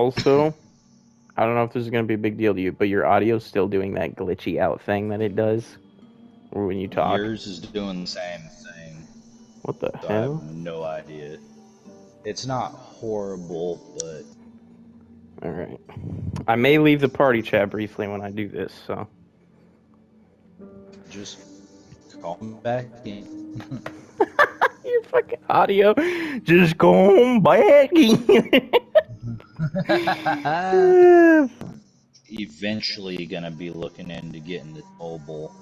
Also, I don't know if this is gonna be a big deal to you, but your audio's still doing that glitchy out thing that it does, when you talk. Yours is doing the same thing. What the So I hell? have no idea. It's not horrible, but All right. I may leave the party chat briefly when I do this. So. just call me back in. Your fucking audio just going back. Eventually, gonna be looking into getting the mobile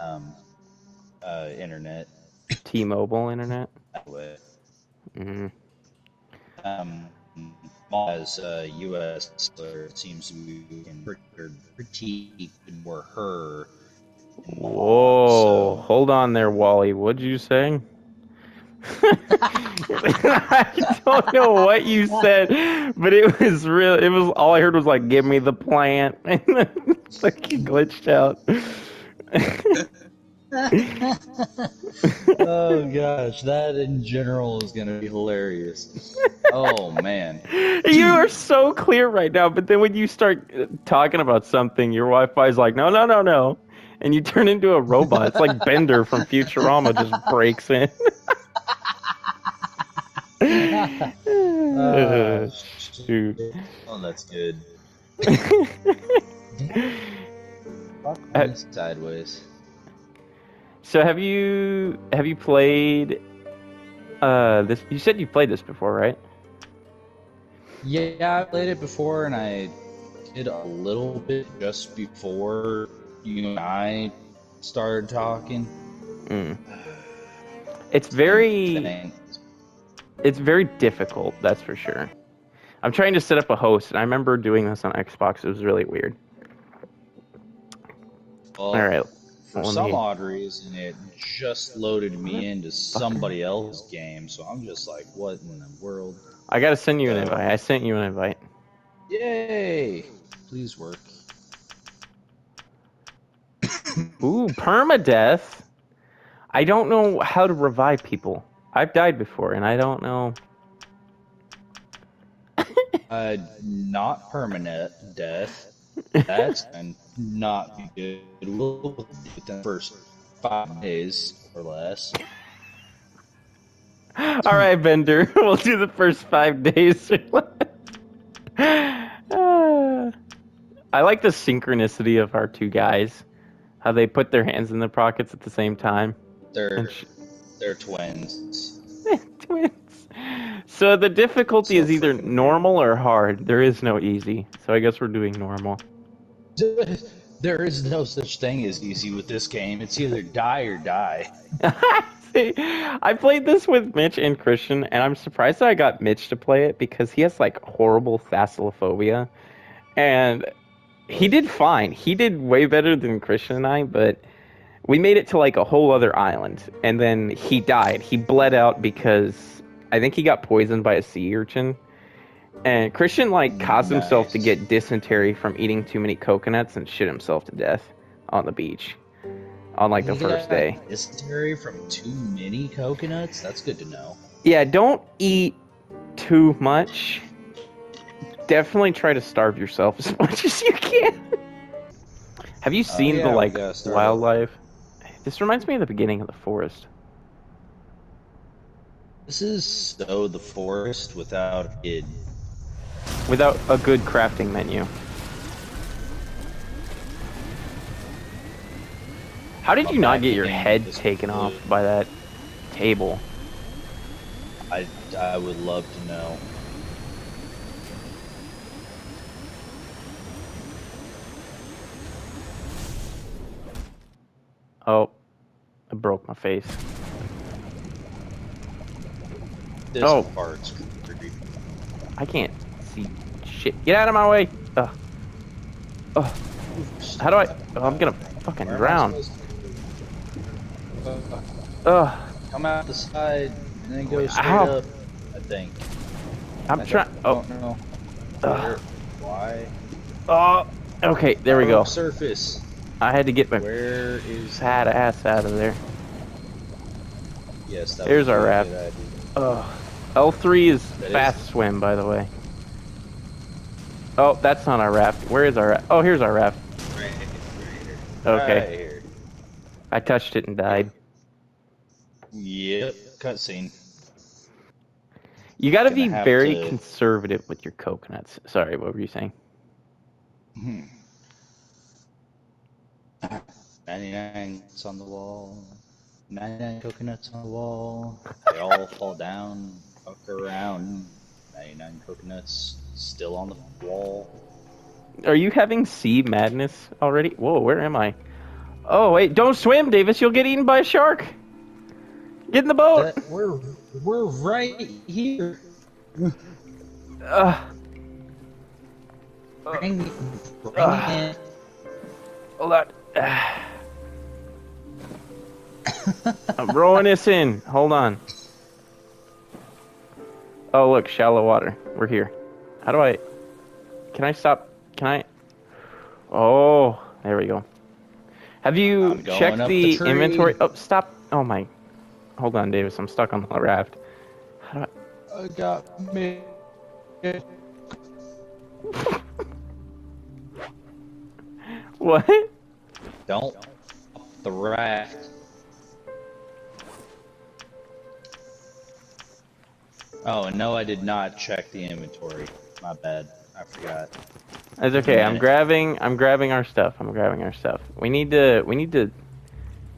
um, uh, internet. T-Mobile internet. that way. hmm Um, as uh, U.S. it seems to be in pretty, pretty more her. Whoa! so- Hold on there, Wally. What'd you say? I don't know what you said, but it was real. It was all I heard was like, "Give me the plant," and then it's like you glitched out. oh gosh, that in general is gonna be hilarious. Oh man. you are so clear right now, but then when you start uh, talking about something, your Wi-Fi is like, "No, no, no, no," and you turn into a robot. It's like Bender from Futurama just breaks in. Uh, shoot. Oh, that's good. Fuck Uh, sideways. So have you have you played uh this you said you played this before, right? Yeah, I played it before, and I did a little bit just before you and I started talking. Mm. It's very Thanks. It's very difficult, that's for sure. I'm trying to set up a host and I remember doing this on Xbox. It was really weird. Well, All right. For some me- odd reason, it just loaded me into somebody else's game, so I'm just like, what in the world? I got to send you an Uh, invite. I sent you an invite. Yay! Please work. Ooh, permadeath. I don't know how to revive people. I've died before and I don't know. Uh, not permanent death. That's gonna not be good. We'll do the first five days or less. All right, Bender. We'll do the first five days. Ah. I like the synchronicity of our two guys. How they put their hands in their pockets at the same time. They're sh- they're twins. Twins. So the difficulty So is either normal or hard. There is no easy. So I guess we're doing normal. There is no such thing as easy with this game. It's either die or die. See, I played this with Mitch and Christian, and I'm surprised that I got Mitch to play it because he has like horrible thalassophobia, and he did fine. He did way better than Christian and I, but we made it to like a whole other island, and then he died. He bled out because I think he got poisoned by a sea urchin. And Christian like caused himself to get dysentery from eating too many coconuts and shit himself to death on the beach on like the You first day. Dysentery from too many coconuts. That's good to know. Yeah, don't eat too much. Definitely try to starve yourself as much as you can. Have you oh, seen Oh, yeah, the like wildlife? This reminds me of the beginning of the forest. This is so the forest without a kid. Without a good crafting menu. How did you not get your head taken off by that table? I I would love to know. Oh, I broke my face. This Oh. part's creepy. I can't see shit. Get out of my way! Ugh. Ugh. How do I? Oh, I'm gonna fucking Where drown. to- Ugh. Come out the side and then go straight Ow. up. I think. I'm trying. Oh. Ugh. Why? Oh. Okay, there we go. Surface. I had to get my Where is? fat ass out of there. Yes. That Here's our raft. a wrap. good idea. Ugh. L3 is That is- fast swim, by the way. Oh, that's not our raft. Where is our raft? Oh, here's our raft. Right, right here. Okay. Right here. I touched it and died. Yep. Cutscene. You gotta Gonna be very to- conservative with your coconuts. Sorry, what were you saying? Hmm. 99 is on the wall. 99 coconuts on the wall. They all fall down, fuck around. 99 coconuts still on the wall. Are you having sea madness already? Whoa, where am I? Oh, wait, don't swim, Davis. You'll get eaten by a shark. Get in the boat. That- we're we're right here. Ugh. Bring, bring Ugh. it. hold on. I'm rowing this in. Hold on. Oh, look, shallow water. We're here. How do I... Can I stop? Can I... Oh, there we go. Have you I'm checked the, the inventory? Oh, stop. Oh, my... Hold on, Davis. I'm stuck on the raft. How do I... I got me. What? Don't the raft. Oh, and no, I did not check the inventory. My bad. I forgot. That's okay. I'm grabbing. I'm grabbing our stuff. I'm grabbing our stuff. We need to. We need to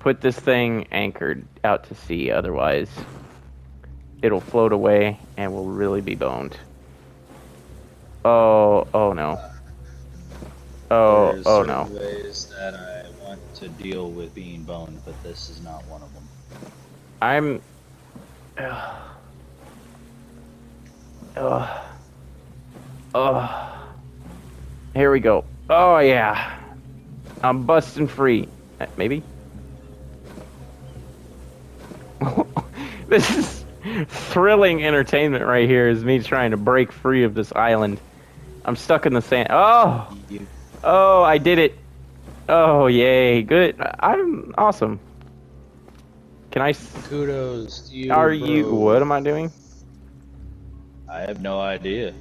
put this thing anchored out to sea. Otherwise, it'll float away and we'll really be boned. Oh. Oh no. Oh. There's Oh no. To deal with being boned, but this is not one of them. I'm. Ugh. Ugh. Ugh. Here we go. Oh yeah. I'm busting free. Uh, Maybe. this is thrilling entertainment right here. Is me trying to break free of this island. I'm stuck in the sand. Oh. Oh, I did it. Oh, yay. Good. I'm awesome. Can I... kudos to you. Are you? What am I doing? I have no idea.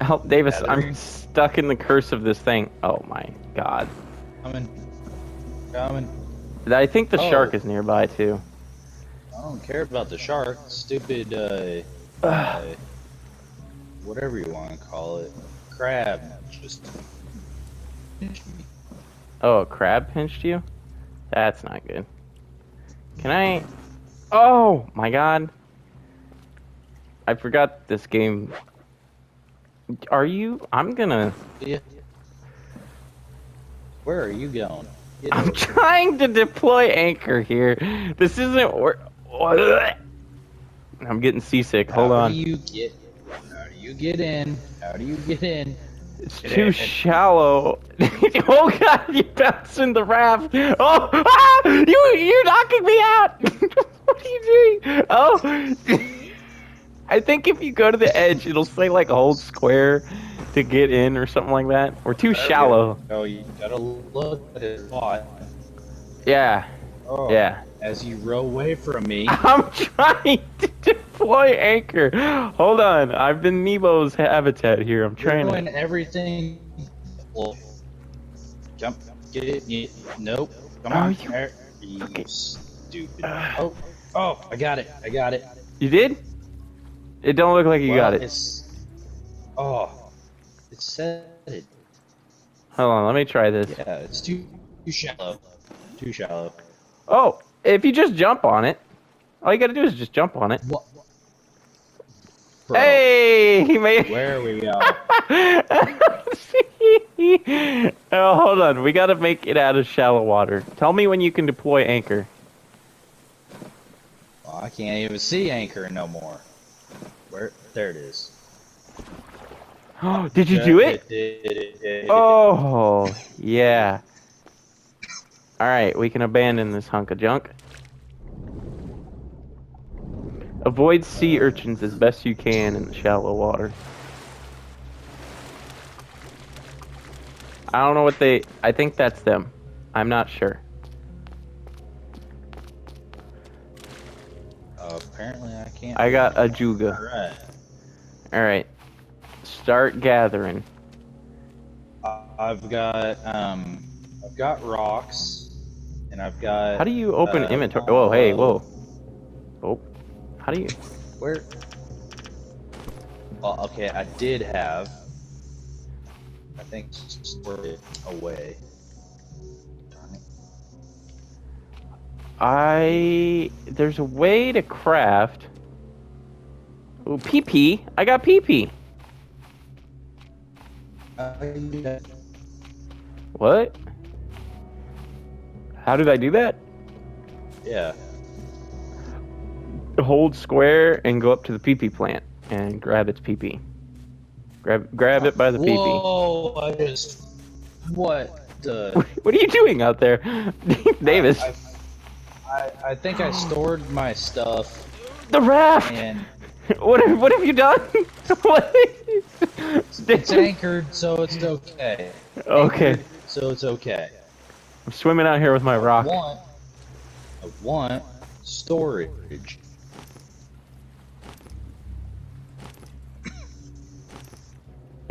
Help, Davis. I'm stuck in the curse of this thing. Oh my god. Coming. Coming. I think the Oh. shark is nearby too. I don't care about the shark. Stupid, uh, uh, whatever you want to call it. Crab. Just. Oh, a crab pinched you? That's not good. Can I? Oh my god. I forgot this game. Are you? I'm gonna. Yeah. Where are you going? Get I'm over trying to deploy anchor here. This isn't work. I'm getting seasick. Hold How on. do you get? How do you get in? How do you get in? It's Get too in. shallow. oh god, you bounced in the raft. Oh, ah, you you're knocking me out. what are you doing? Oh, I think if you go to the edge, it'll say like hold square to get in or something like that. We're too shallow. Oh, you gotta look at his spot. Yeah, Oh, yeah. As you row away from me. I'm trying to deploy anchor. Hold on, I've been Nebo's habitat here. I'm You're trying doing to. everything. Well, jump, get it. You, nope. Come Oh, on. you- There, okay. stupid. Ugh. oh, oh, I got it. I got it. You did? It don't look like you Well, got it. It's, oh, it said it. Hold on, let me try this. Yeah, it's too too shallow. Too shallow. Oh, if you just jump on it, all you gotta do is just jump on it. What? Bro, Hey, he made. where are we go? oh, hold on. We gotta make it out of shallow water. Tell me when you can deploy anchor. Well, I can't even see anchor no more. Where? There it is. Oh, did you do it? Oh. Oh, yeah. All right, we can abandon this hunk of junk. Avoid sea urchins as best you can in the shallow water. I don't know what they. I think that's them. I'm not sure. Apparently I can't. I got a juga. Alright. All right, start gathering. I've got um, I've got rocks, and I've got. How do you open uh, inventory? Whoa, hey, whoa. Oh, how do you? Where? Well, okay, I did have. I think stored it away. Darn it. I there's a way to craft. Ooh, PP. I got PP. Uh, yeah. What? How did I do that? yeah. Hold square and go up to the PP plant and grab its PP. Grab grab it by the PP. Whoa! I just. What the? What are you doing out there, Davis? I, I, I think I stored my stuff the raft. and What have what have you done? what? it's anchored, so it's okay. okay, Anchored, so it's okay. I'm swimming out here with my rock. I want. I want storage.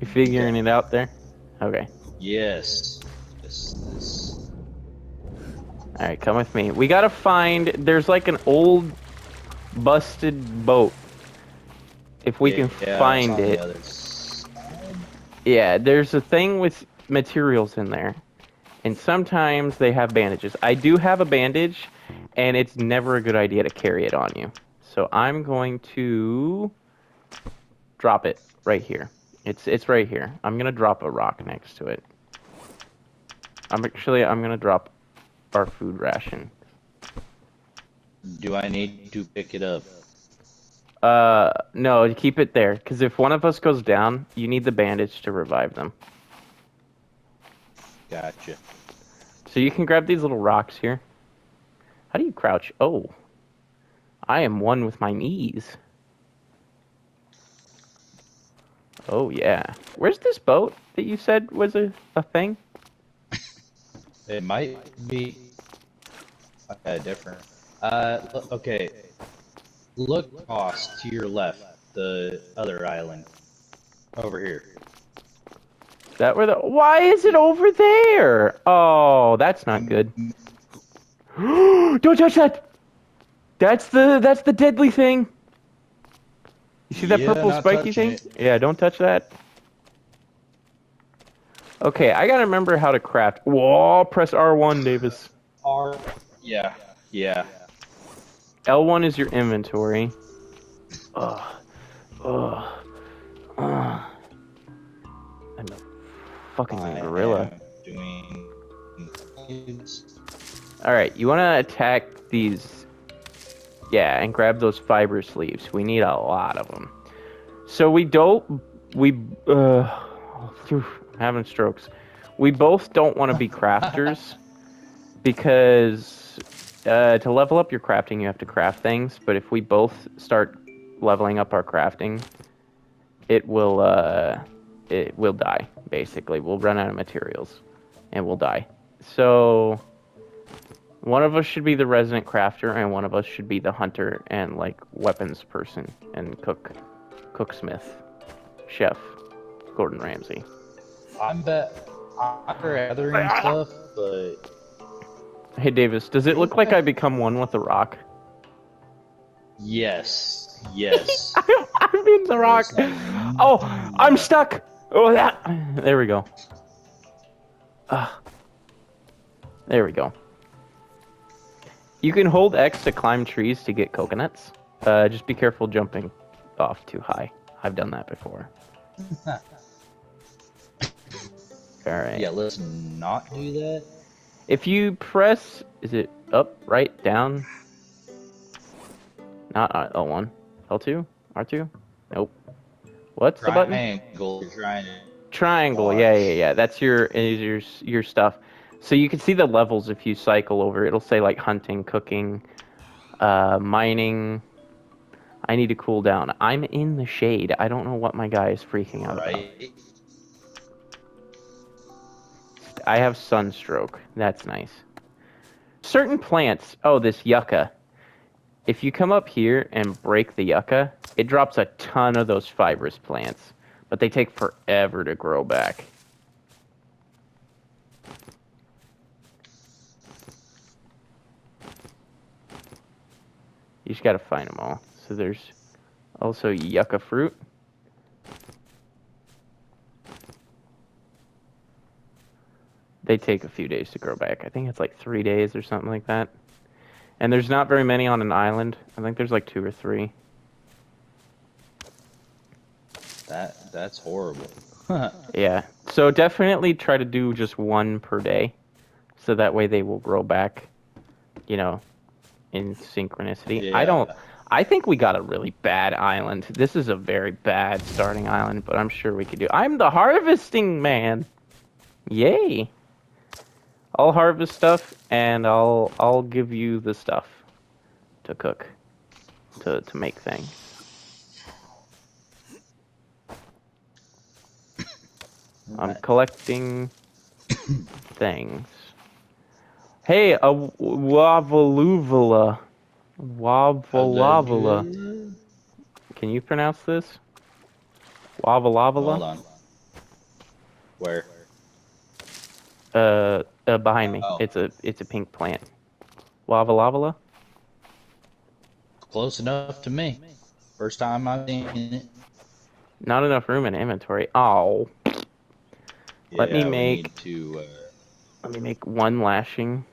You figuring it out there? Okay. Yes. This. This. All right, come with me. We gotta find. There's like an old, busted boat. If we can Yeah, find on the it. Yeah, there's a thing with materials in there. And sometimes they have bandages. I do have a bandage, and it's never a good idea to carry it on you. So I'm going to drop it right here. It's it's right here. I'm gonna drop a rock next to it. I'm actually I'm gonna drop our food ration. Do I need to pick it up? Uh, no, keep it there. Because if one of us goes down, you need the bandage to revive them. Gotcha. So you can grab these little rocks here. How do you crouch? Oh. I am one with my knees. Oh, yeah. Where's this boat that you said was a, a thing? It might be uh, different. Uh, okay. Look across to your left, the other island. Over here. Is that where the. Why is it over there? Oh, that's not good. Don't touch that! That's the that's the deadly thing. You see that Yeah, purple not spiky touching thing? Yeah, don't touch that. Okay, I gotta remember how to craft. Whoa, press R1, Davis. R. Yeah. Yeah. L1 is your inventory. Ugh. Ugh. Ugh. I'm a fucking I gorilla. doing. Alright, you wanna attack these. Yeah, and grab those fibrous leaves. We need a lot of them. So we don't. We. Uh. I'm having strokes. We both don't want to be crafters because uh, to level up your crafting, you have to craft things. But if we both start leveling up our crafting, it will. Uh, it will die. Basically, we'll run out of materials, and we'll die. So one of us should be the resident crafter, and one of us should be the hunter and like weapons person and cook, cooksmith, chef, Gordon Ramsay. I'm bet. I'm gathering stuff, but Hey Davis, does it look like I become one with the rock? yes, yes. I'm in the rock. Oh, I'm stuck. Oh, that. There we go. Ah. there we go. You can hold X to climb trees to get coconuts. Uh, just be careful jumping off too high. I've done that before. All right. yeah, let's not do that. If you press, is it up, right, down? Not uh, L1. L2? R2? Nope. What's the button? Triangle. Triangle. Yeah, yeah, yeah. That's your is your your stuff. So you can see the levels if you cycle over. It'll say like hunting, cooking, uh, mining. I need to cool down. I'm in the shade. I don't know what my guy is freaking out about. I have sunstroke. That's nice. Certain plants. Oh, this yucca. If you come up here and break the yucca, it drops a ton of those fibrous plants, but they take forever to grow back. Just gotta find them all. So there's also yucca fruit. They take a few days to grow back. I think it's like three days or something like that. And there's not very many on an island. I think there's like two or three. That that's horrible. Yeah. So definitely try to do just one per day. So that way they will grow back, you know, in synchronicity. I don't I think we got a really bad island. This is a very bad starting island, but I'm sure we could do. I'm the harvesting man. Yay. I'll harvest stuff and I'll I'll give you the stuff to cook to to make things. I'm collecting things. Hey, a Wavaluvula. Wavalavula. Can you pronounce this? Wavalavala? Hold on. Where? Uh, uh, behind me. Oh. It's a it's a pink plant. Wavalavala? Close enough to me. First time I've seen it. Not enough room in inventory. Oh, Let me make- to. Uh, let me make one lashing.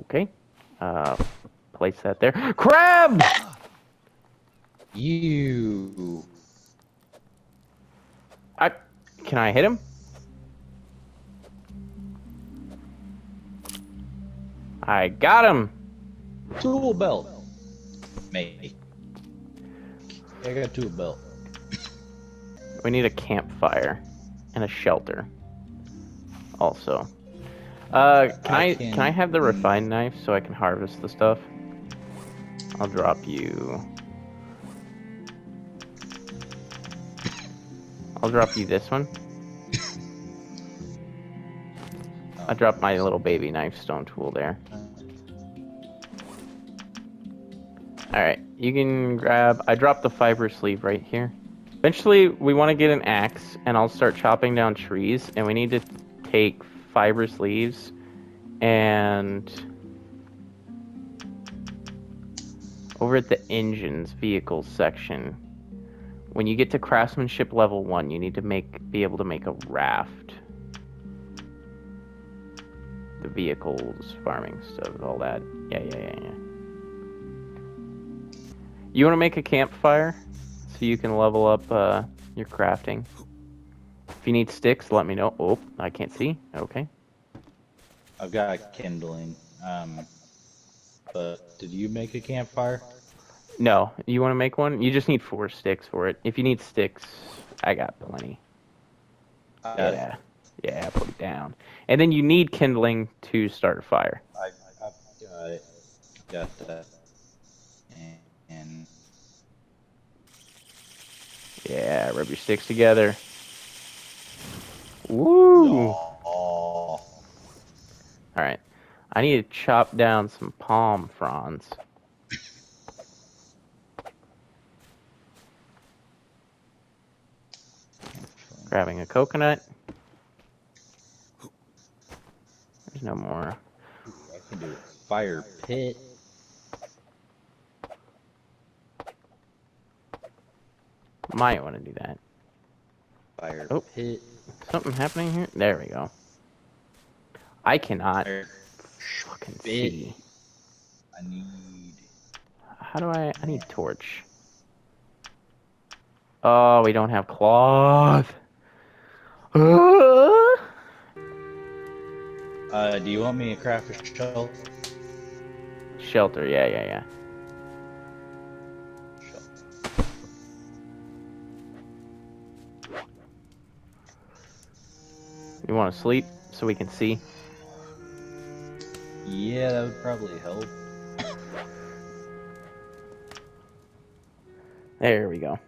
Okay. Uh, place that there. Crab! you. I can I hit him? I got him. Tool belt. Maybe. I got a tool belt. We need a campfire and a shelter. Also. Uh, can I, I can... can- I have the refined knife so I can harvest the stuff? I'll drop you. I'll drop you this one. I dropped my little baby knife stone tool there. Alright, you can grab. I dropped the fibrous leaf right here. Eventually, we want to get an axe, and I'll start chopping down trees, and we need to take fibrous leaves and. Over at the engines vehicles section, when you get to craftsmanship level one, you need to make be able to make a raft. The vehicles, farming stuff, all that. Yeah, yeah, yeah, yeah. You want to make a campfire so you can level up uh, your crafting. If you need sticks, let me know. Oh, I can't see. Okay. I've got kindling. Um, but did you make a campfire? No, you want to make one? You just need four sticks for it. If you need sticks, I got plenty. I, Yeah. Yeah, put it down. And then you need kindling to start a fire. I, I've got. Got that. And, and Yeah, rub your sticks together. Woo! oh, Alright. I need to chop down some palm fronds. Grabbing a coconut. There's no more. I can do it. Fire pit. Might want to do that. Fire Oh. pit. Something happening here? There we go. I cannot fucking Bit. see. I need. How do I? I need torch. Oh, we don't have cloth. Uh, do you want me to craft a shell? Shelter, yeah, yeah, yeah. Want to sleep so we can see? Yeah, that would probably help. There we go.